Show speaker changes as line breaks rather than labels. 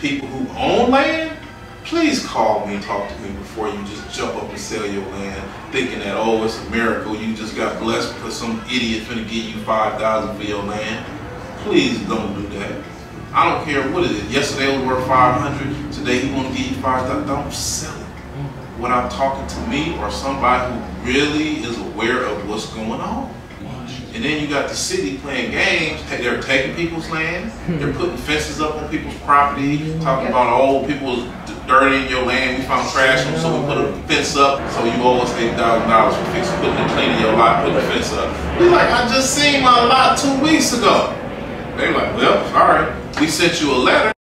people who own land, please call me and talk to me before you just jump up and sell your land thinking that, oh, it's a miracle. You just got blessed because some idiot's going to give you 5000 for your land. Please don't do that. I don't care what it is. Yesterday it was worth 500. Today he to give you 5000 Don't sell it without talking to me or somebody who really is aware of what's going on. And then you got the city playing games. They're taking people's land. Hmm. They're putting fences up on people's property. Talking about oh, people's dirty in your land. We found trash, so we put a fence up. So you owe us eight thousand dollars for fixing, putting the cleaning your lot, putting the fence up. We like, I just seen my lot two weeks ago. They like, well, all right. We sent you a letter.